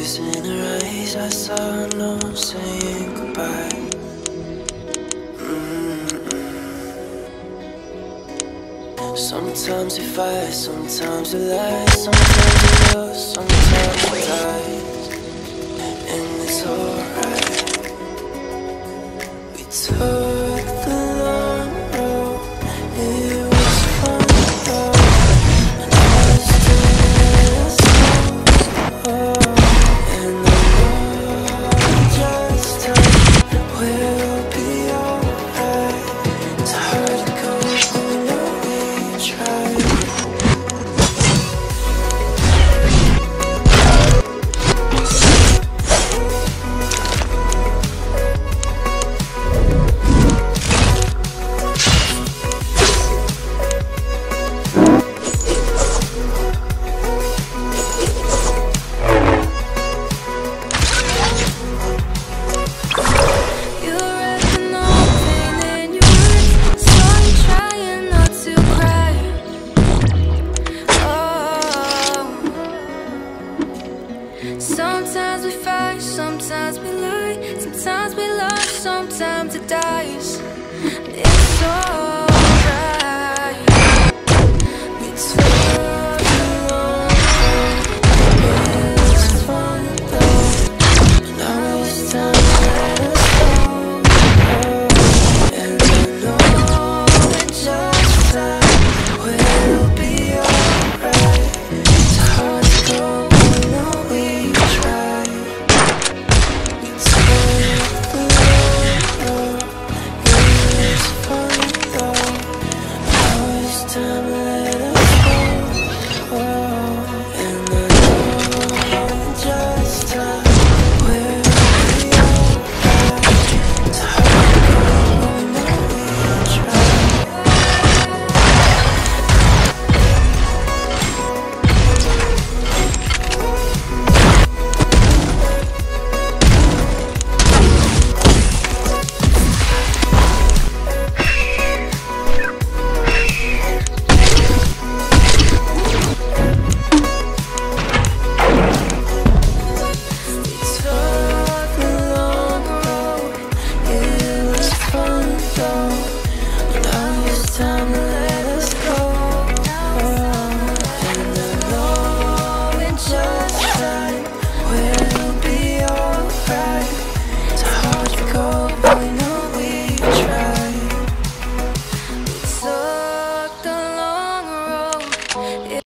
Tears in her eyes, I saw her no saying goodbye. Mm-mm. Sometimes we fight, sometimes we lie, sometimes we lose, sometimes we die, and it's alright. We took Sometimes we fight, sometimes we lie, sometimes we love, sometimes it dies. It's so